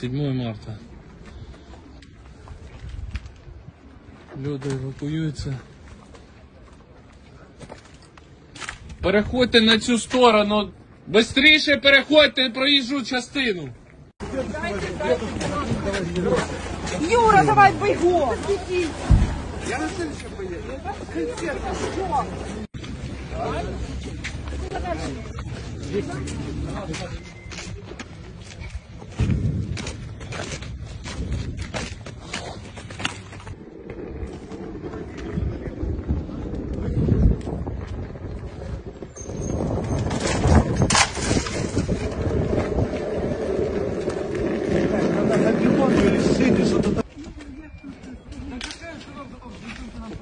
7 марта. Люди евакуюються. Переходьте на цю сторону. Бистріше переходьте проїжджу частину. Юра, давай бігом! Я на следующий поеду. Концерт, что?